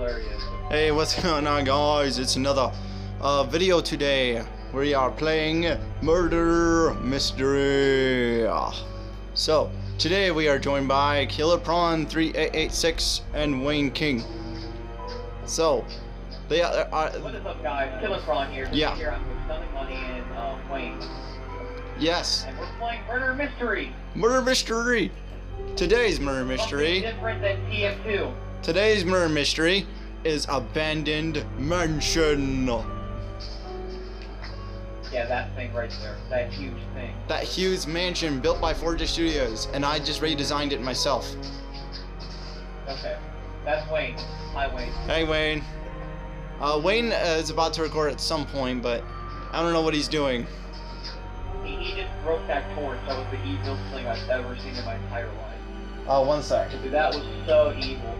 There he is. Hey, what's going on, guys? It's another uh, video today. We are playing Murder Mystery. So, today we are joined by Killer Prawn 3886 and Wayne King. So, they are. are What is up, guys? Killer Prawn here. Yeah. Here I'm Money and uh, Wayne, yes, and we're playing Murder Mystery. Murder Mystery. Today's Murder Something Mystery. different than TF2. Today's Murder Mystery is Abandoned Mansion. Yeah, that thing right there. That huge thing. That huge mansion built by 4J Studios, and I just redesigned it myself. Okay. That's Wayne. Hi, Wayne. Hey, Wayne. Uh, Wayne uh, is about to record at some point, but I don't know what he's doing. He, he just broke that torch. That was the evilest thing I've ever seen in my entire life. Oh, one sec. Dude, that was so evil.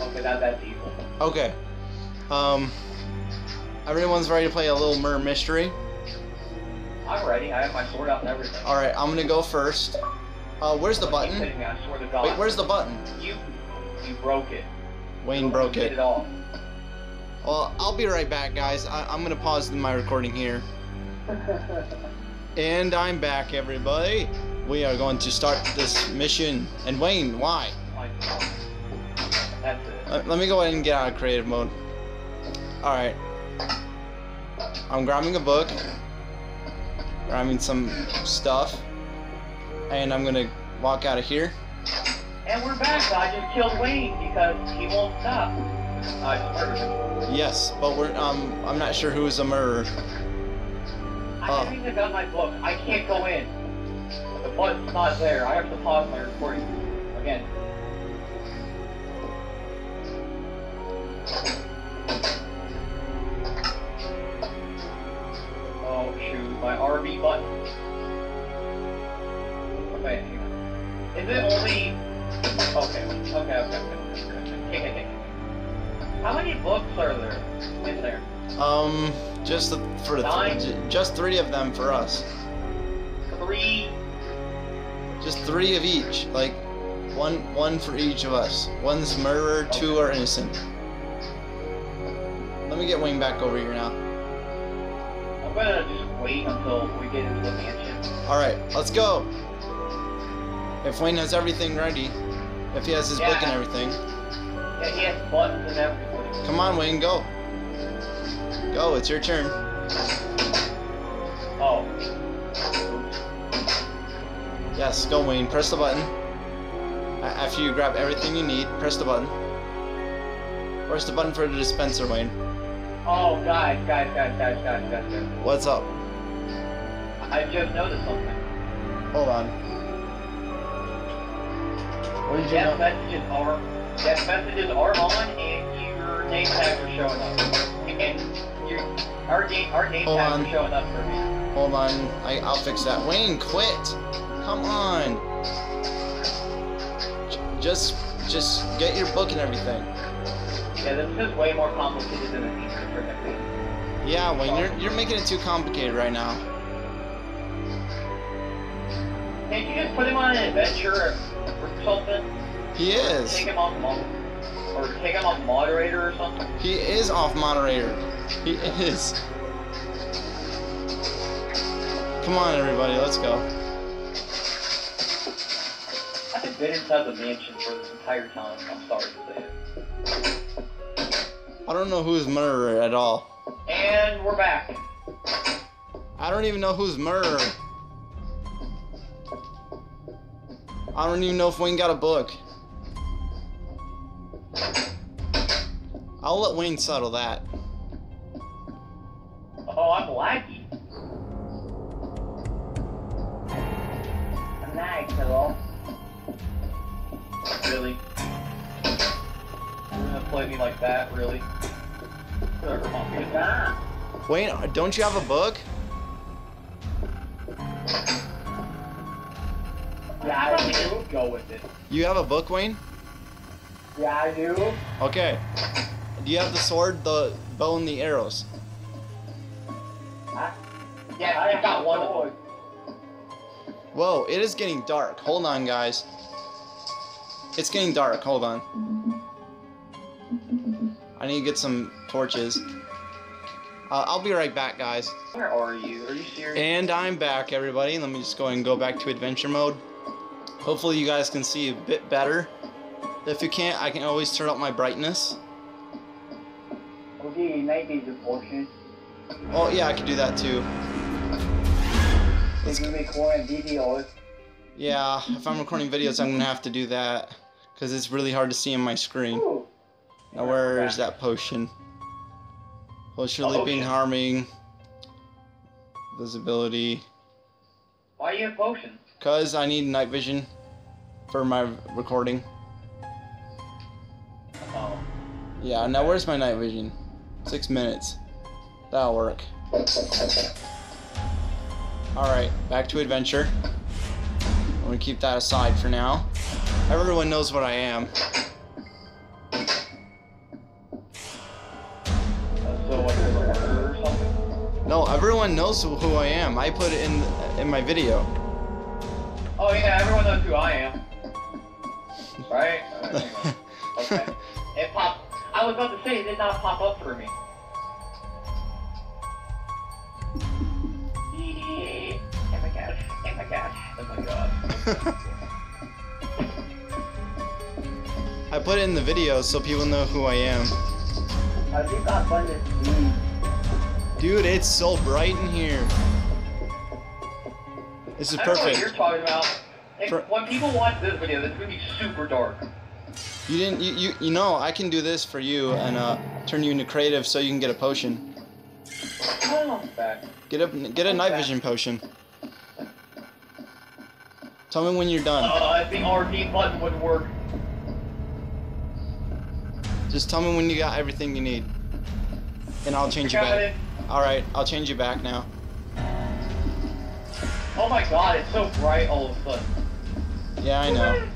Okay, that, that's evil. Okay. Um, everyone's ready to play a little murder mystery. I'm ready. I have my sword out and everything. All right, I'm gonna go first. Uh, where's the button? kidding me? I swear to God. Wait, where's the button? You, you broke it. Wayne broke it. it off. Well, I'll be right back, guys. I- I'm gonna pause my recording here. And I'm back, everybody. We are going to start this mission. And Wayne, why? Let, let me go ahead and get out of creative mode. Alright. I'm grabbing a book. Grabbing some stuff. And I'm gonna walk out of here. And we're back. I just killed Wayne because he won't stop. I murdered him. Yes, but we're um I'm not sure who's a murderer. I Oh. haven't even got my book. I can't go in. The button's not there. I have to pause my recording again. 3 of them for us. Three. Just 3 of each. Like one one for each of us. One's murderer, two are innocent. Let me get Wayne back over here now. I'm gonna just wait until we get into the mansion. Alright, let's go. If Wayne has everything ready, if he has his book and everything. Yeah, he has buttons and everything. Come on, Wayne, go. Go, it's your turn. Yes, go, Wayne. Press the button. After you grab everything you need, press the button. Where's the button for the dispenser, Wayne? Oh, guys, guys, guys, guys, guys, guys, guys. What's up? I just noticed something. Hold on. What did you Yes, know? messages are yes, messages are on, and your name tags are showing up. And your our name our name Hold tags on. are showing up for me. Hold on. I, I'll fix that. Wayne, quit. Come on. J- Just, just get your book and everything. Yeah, this is way more complicated than it needs to be. Yeah, Wayne, you're, you're making it too complicated right now. Can't you just put him on an adventure or something? He is. Take him off mo- or take him off moderator or something? He is off moderator. He is. Come on, everybody, let's go. I've been inside the mansion for this entire time. I'm sorry to say it. I don't know who's murderer at all. And we're back. I don't even know who's murderer. I don't even know if Wayne got a book. I'll let Wayne settle that. Oh, I'm laggy. I'm lagged, hello. Really? You're gonna play me like that, really? Come on, get that. Wayne, don't you have a book? Yeah, I do. Go with it. You have a book, Wayne? Yeah, I do. Okay. Do you have the sword, the bow, and the arrows? Yeah, I got one. Whoa, it is getting dark. Hold on, guys. It's getting dark. Hold on. I need to get some torches. Uh, I'll be right back, guys. Where are you? Are you serious? And I'm back, everybody. Let me just go and go back to adventure mode. Hopefully you guys can see a bit better. If you can't, I can always turn up my brightness. Okay, night vision potion. Oh, yeah, I can do that too. It's gonna make recording videos. Yeah, if I'm recording videos, I'm gonna have to do that. Because it's really hard to see on my screen. Ooh. Now, where is that potion? Potion oh, leaping, Potion. harming, visibility. Why you have potions? Because I need night vision for my recording. Oh. Yeah, now where's my night vision? Six minutes. That'll work. Alright, back to adventure. I'm gonna keep that aside for now. Everyone knows what I am. So what, you're a murderer or something? No, everyone knows who I am. I put it in in my video. Oh yeah, everyone knows who I am. Right? Okay. It popped. I was about to say it did not pop up for me. Oh my gosh. Oh my gosh. Oh my god. I put it in the video so people know who I am. I think I find this. Dude, it's so bright in here. This is I don't know what you're perfect. talking about. When people watch this video, this is gonna be super dark. You didn't you, you you know I can do this for you and uh turn you into creative so you can get a potion. Oh, back. Get a get a night vision potion. Tell me when you're done. Uh, the RD button would work. Just tell me when you got everything you need. And I'll change you Got back. Alright, I'll change you back now. Oh my god, it's so bright all of a sudden. Yeah, I know.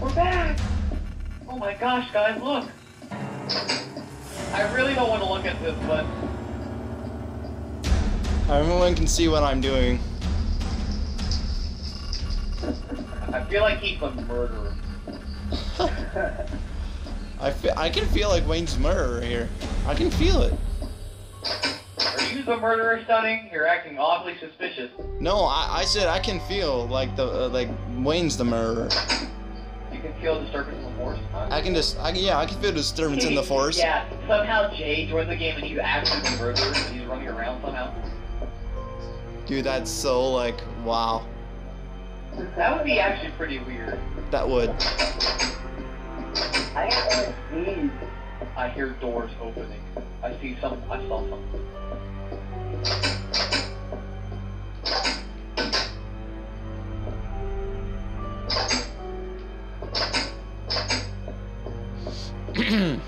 We're back! Oh my gosh, guys, look! I really don't want to look at this, but Everyone can see what I'm doing. I feel like he's a murderer. I, fe- I can feel like Wayne's murderer here. I can feel it. Are you the murderer, Stunning? You're acting awfully suspicious. No, I, I said I can feel like the uh, like Wayne's the murderer. You can feel disturbance in the force. huh? I can just I, yeah I can feel disturbance in the force. yeah, somehow Jay joined the game and you actually the murderer and he's running around somehow. Dude, that's so like wow. That would be actually pretty weird. That would. I can't. I hear doors opening. I see some. I saw something.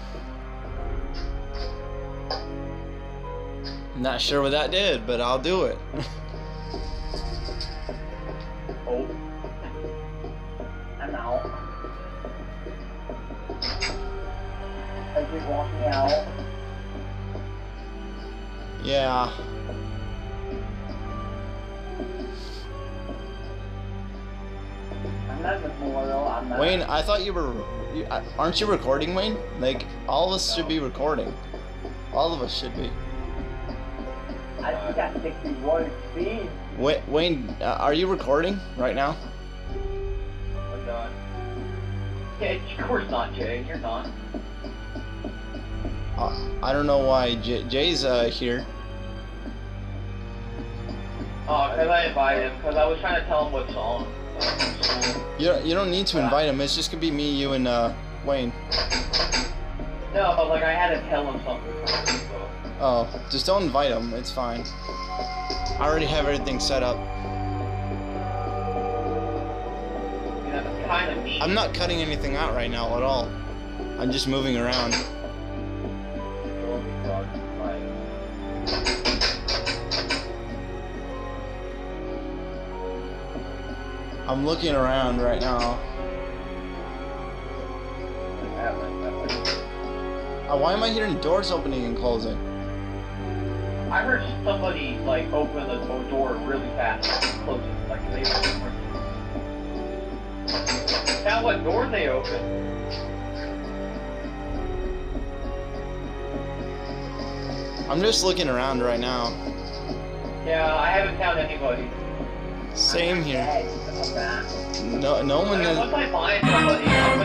Not sure what that did, but I'll do it. Just walking out. yeah. I'm not. I'm not. Wayne, I thought you were. You, aren't you recording, Wayne? Like all of us should be recording. All of us should be. I just got 61 speed. Wa- Wayne, uh, are you recording right now? Oh god. Yeah, of course not, Jay. You're not. Uh, I don't know why J- Jay's uh, here. Oh, because I invited him. Because I was trying to tell him what song. uh, You don't, you don't need to invite him. It's just gonna be me, you, and uh, Wayne. No, but like I had to tell him something. So. Oh, just don't invite him. It's fine. I already have everything set up. That's kind of. I'm not cutting anything out right now at all. I'm just moving around. I'm looking around right now. Uh, why am I hearing doors opening and closing? I heard somebody like open the door really fast, and close it, like they. Now what door they open? I'm just looking around right now. Yeah, I haven't found anybody. Same here. Dead. I'm not. No, no one mean, is. once I find somebody, I'm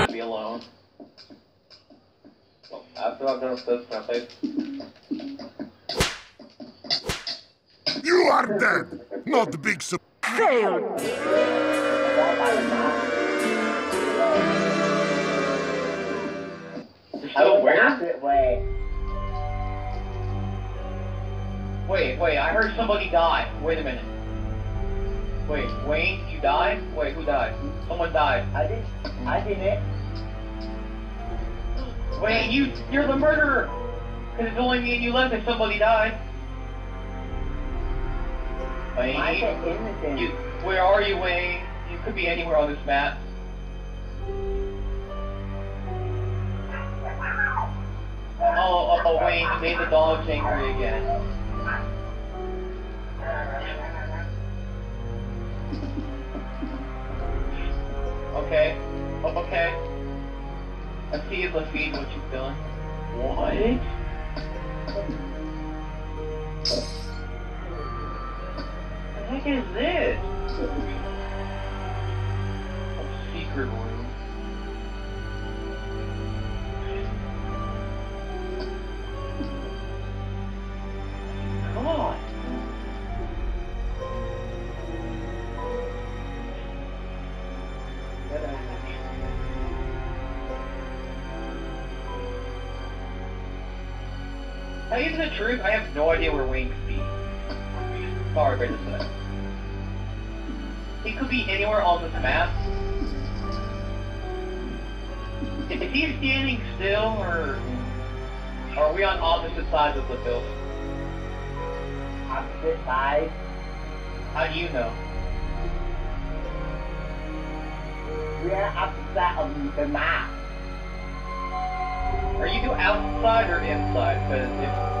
gonna be alone. Well, After I've done this, can I play? You are dead! Not the big surprise. Somebody die. Wait a minute. Wait, Wayne, you died? Wait, who died? Someone died. I did. I did it. Wayne, you, you're the murderer! Because it's only me and you left if somebody died. Wayne, I innocent. you, where are you, Wayne? You could be anywhere on this map. Oh, oh, oh, Wayne, you made the dogs angry again. Okay, oh, okay. Let's see if Lafine what you've done. What? The heck is this? A secret room. You the truth, I have no idea where Wayne could be. Sorry, just that. He could be anywhere on this map. Is is he standing still, or are we on opposite sides of the building? Opposite side. How do you know? We are opposite of the map. Are you outside or inside? Because if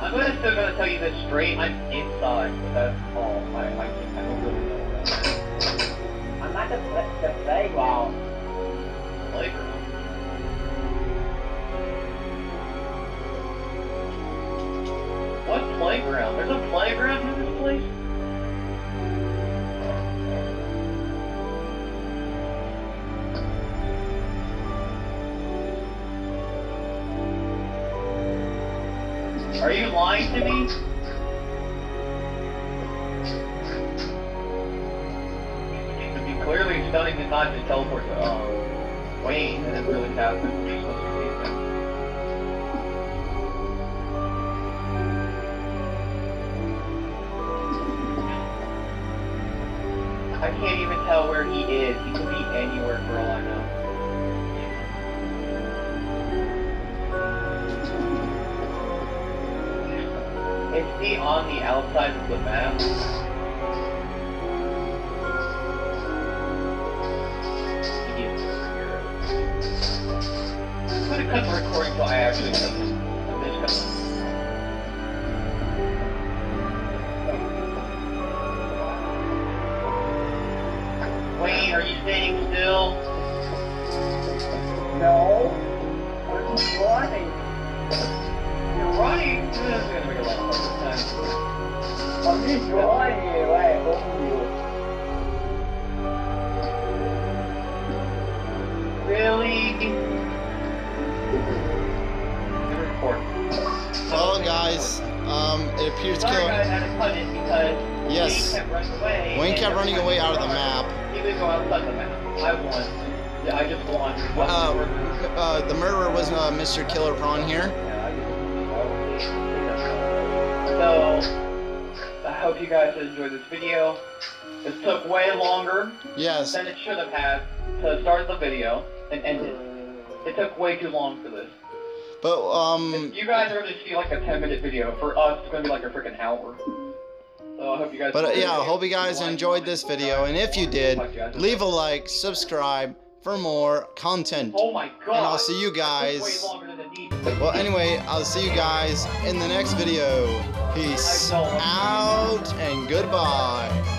I'm gonna still gonna tell you this straight. I'm inside, that's all. I I, I don't really know that I'm at the, pla- the playground. playground. What playground? There's a playground teleport to um, Wayne and. I can't even tell where he is. He could be anywhere for all I know. Is he on the outside of the map? I'm gonna cut recording till I actually cut this. I'm just gonna- Wayne, are you staying still? No. I'm running. You're running. This is gonna make a lot of fun this time. I'm just running Kept running away out of the map. He would go outside the map. I won. Yeah, I just won. Uh, uh, the murderer was uh, Mr. Killer Prawn here. So, I hope you guys enjoyed this video. This took way longer Yes. than it should have had to start the video and end it. It took way too long for this. But um, You guys are gonna see like a 10 minute video. For us, it's gonna be like a freaking hour. So I hope you guys. but uh, yeah, I hope you guys enjoyed this video, and if you did, leave a like, subscribe for more content. Oh my god. And I'll see you guys. took way longer than it needed to. Well, anyway, I'll see you guys in the next video. Peace out and goodbye.